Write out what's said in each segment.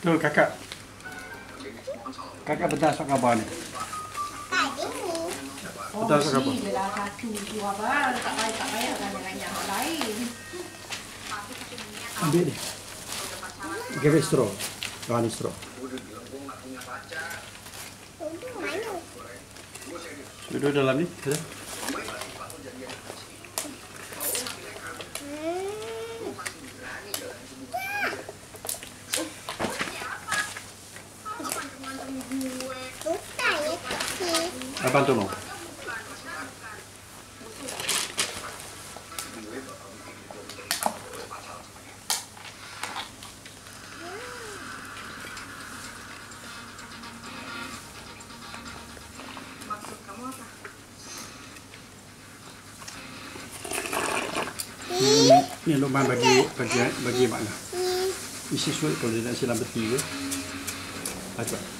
Tu kakak. Kakak betul sok khabar ni. Oh, Betul apa? mesti je lah satu tu abang. Tak payah, tak payah kan yang lain. Ambil ni. Give it straw. Tuan ni straw. Duduk dalam ni. Ada? Abang tolong. Ni, ni Lukman bagi bagi bagi makna. Ni. Isi suit kalau dia nak silam ke. Ah,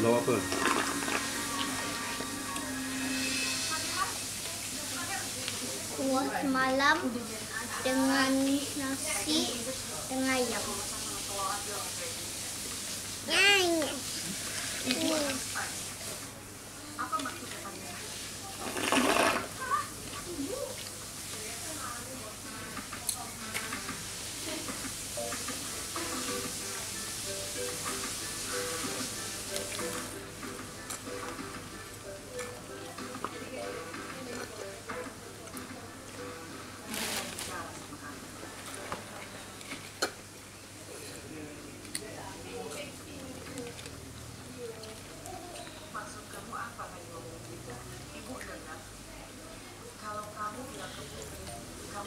Lauk apa? Kuah semalam dengan nasi dengan ayam.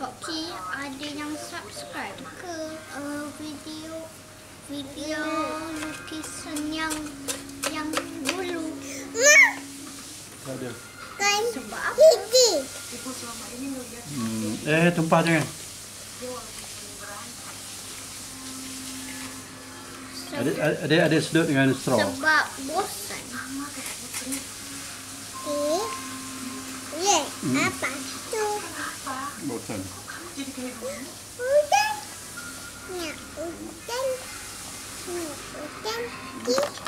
Okey, ada yang subscribe ke uh, video video lukisan yang yang dulu? Tak ada. Kan? Sebab apa? Gigi. Hmm. Eh, tumpah jangan. Ada ada ada sedut dengan straw. Sebab bosan. Eh? Ya, apa tu? Bosan. Hujan. Ya, hujan. Ya, hujan. Gigi.